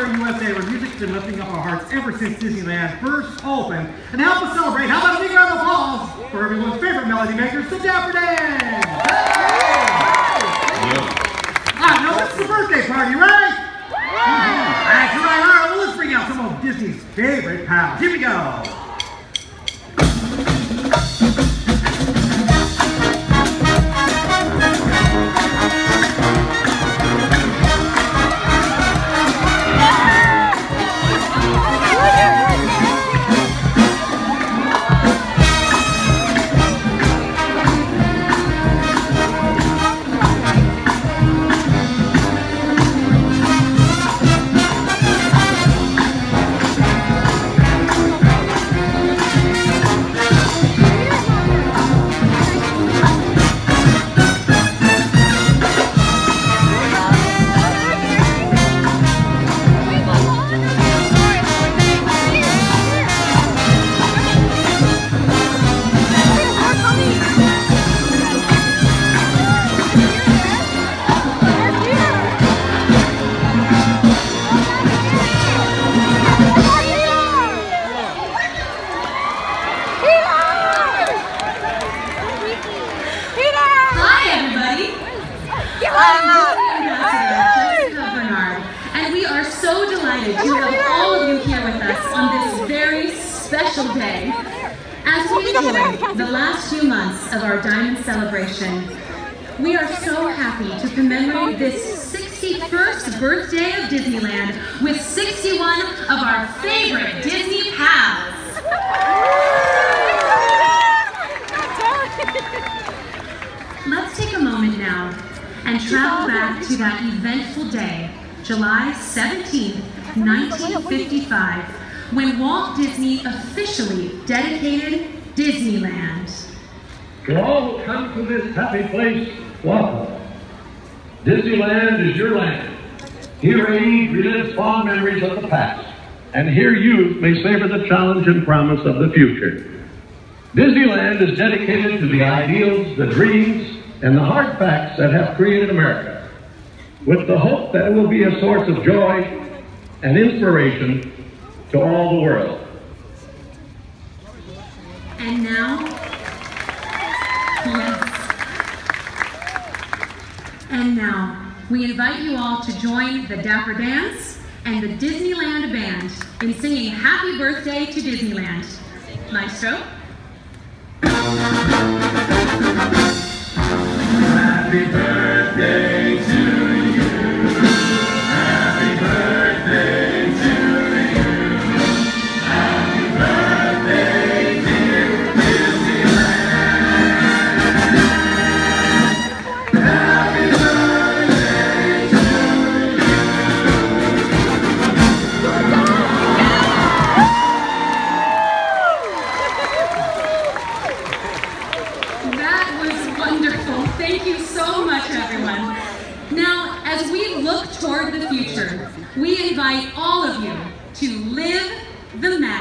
Square USA, where music's been lifting up our hearts ever since Disneyland first opened. And help us celebrate, how about a big round of applause for everyone's favorite melody makers, the Dapper Dans! Yeah. Ah, I know this is a birthday party, right? That's right, all right, well, let's bring out some of Disney's favorite pals. Here we go! Special day. As we enjoy the last few months of our Diamond Celebration, we are so happy to commemorate this 61st birthday of Disneyland with 61 of our favorite Disney pals. Let's take a moment now and travel back to that eventful day, July 17, 1955, when Walt Disney officially dedicated Disneyland. To all who come to this happy place, welcome. Disneyland is your land. Here age relives fond memories of the past, and here youth may savor the challenge and promise of the future. Disneyland is dedicated to the ideals, the dreams, and the hard facts that have created America, with the hope that it will be a source of joy and inspiration to all the world. And now, And now, we invite you all to join the Dapper Dans and the Disneyland Band in singing Happy Birthday to Disneyland. Maestro? Happy birthday to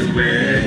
away.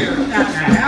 Here